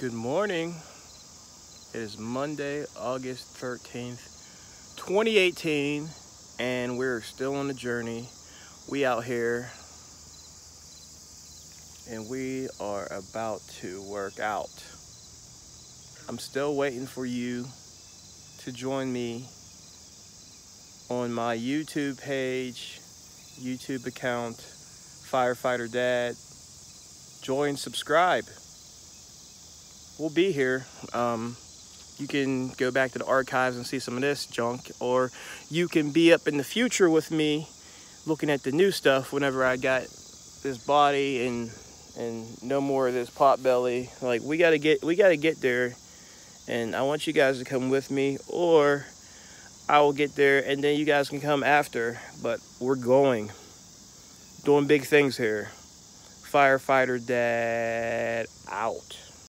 Good morning. It is Monday, August 13th, 2018, and we're still on the journey. We out here and we are about to work out. I'm still waiting for you to join me on my YouTube page, YouTube account, Firefighter Dad. Join, subscribe. We'll be here. Um, you can go back to the archives and see some of this junk, or you can be up in the future with me looking at the new stuff whenever I got this body and and no more of this pot belly. Like we gotta get we gotta get there and I want you guys to come with me or I will get there and then you guys can come after. But we're going. Doing big things here. Firefighter dad out.